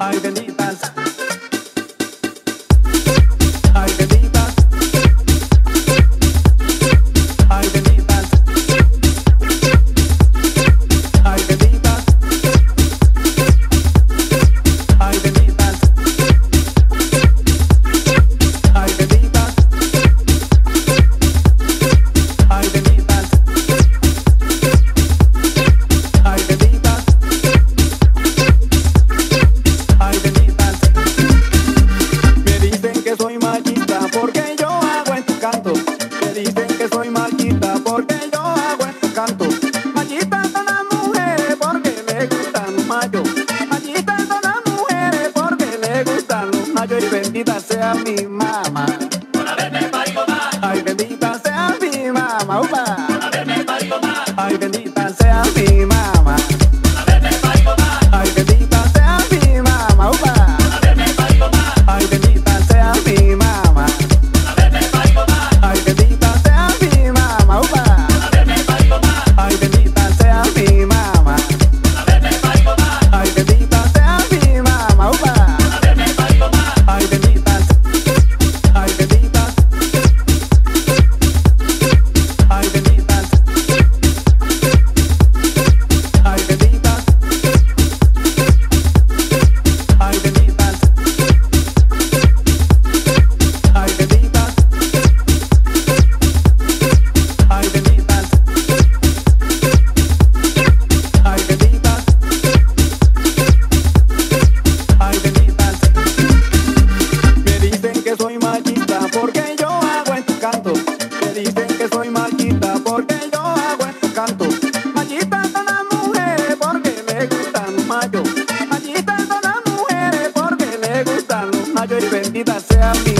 Augen, die sea mi mamá. Bendita sea mi